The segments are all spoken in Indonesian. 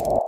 you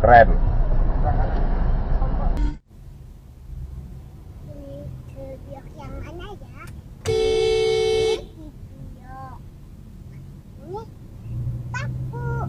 Keren. Lu, keren.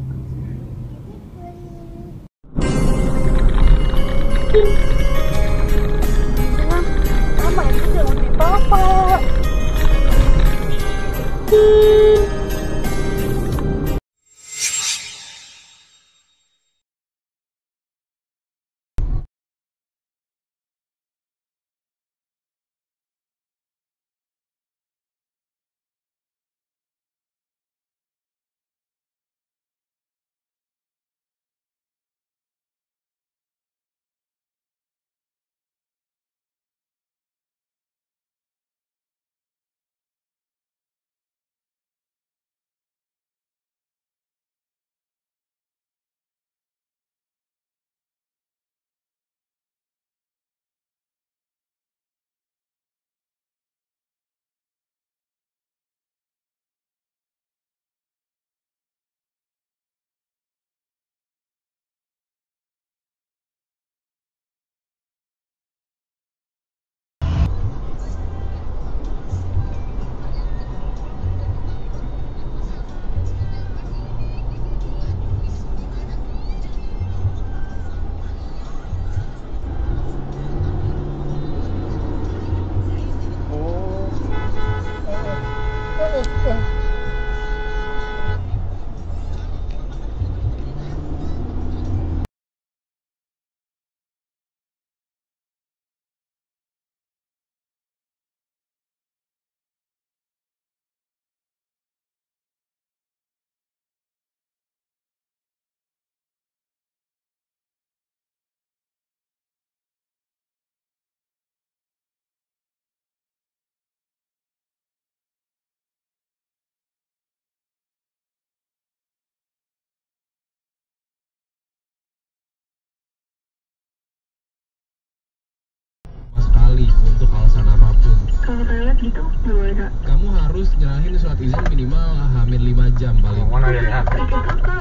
Harus nyerahin surat izin minimal hamil 5 jam paling. Mana dia lihat?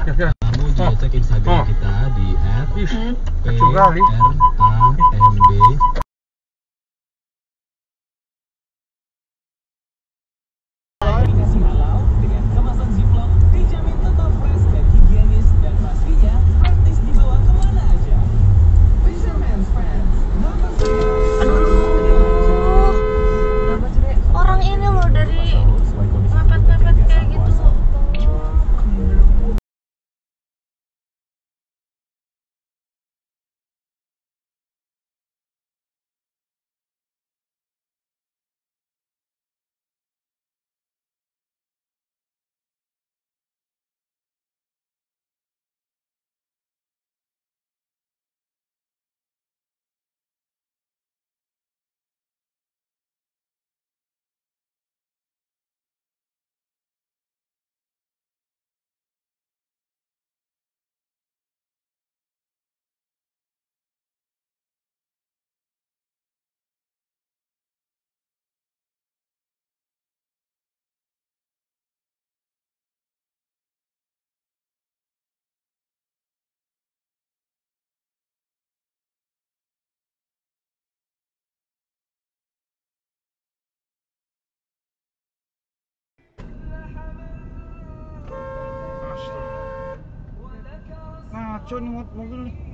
Kira-kira. Kamu juga Oh. cek Instagram Oh. kita di Aplikasi Ngaco nih mot- mobil nih.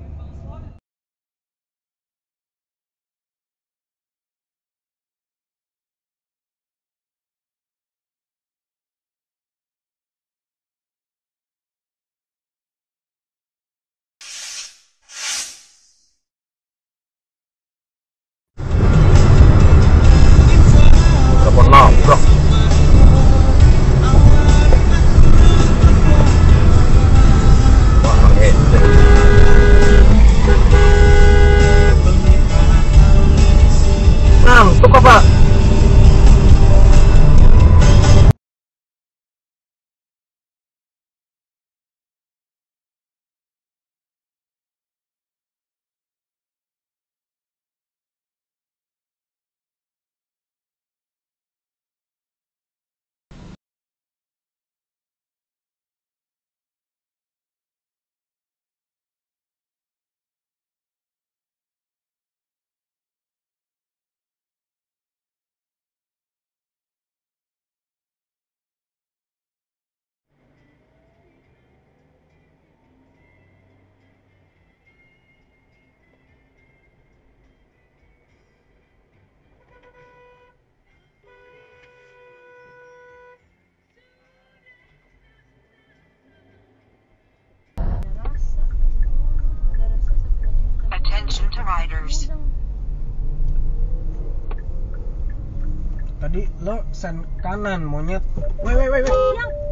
Tadi lo sen kanan monyet. Woi woi woi. woi.